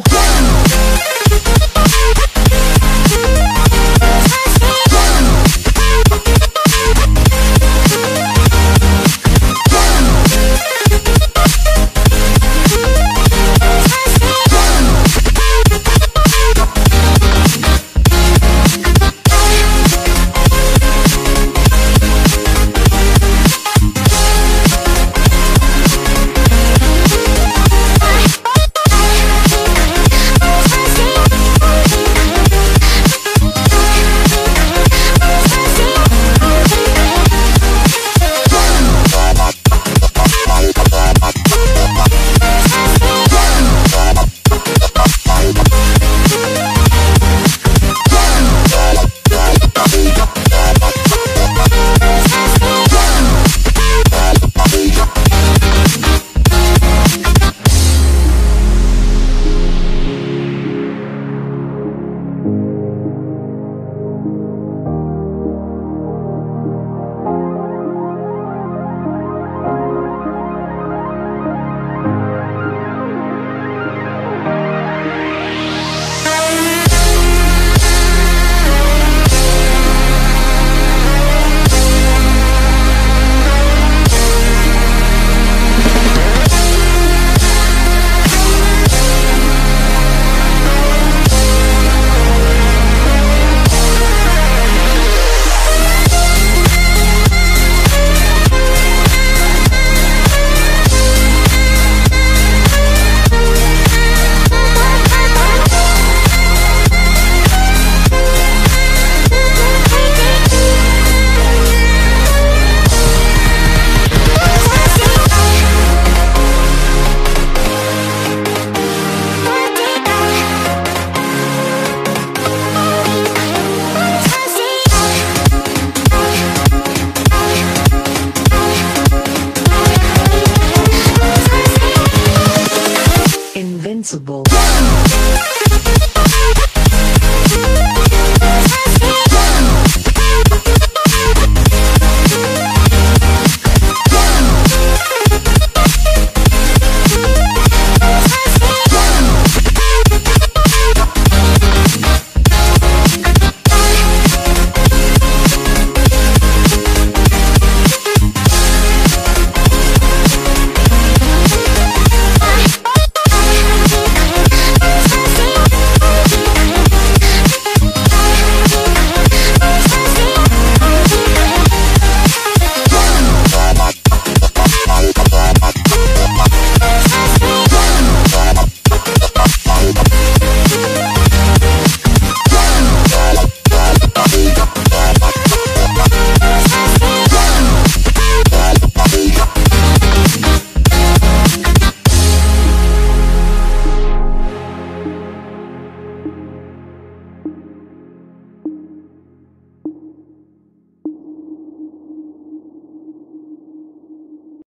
go. Possible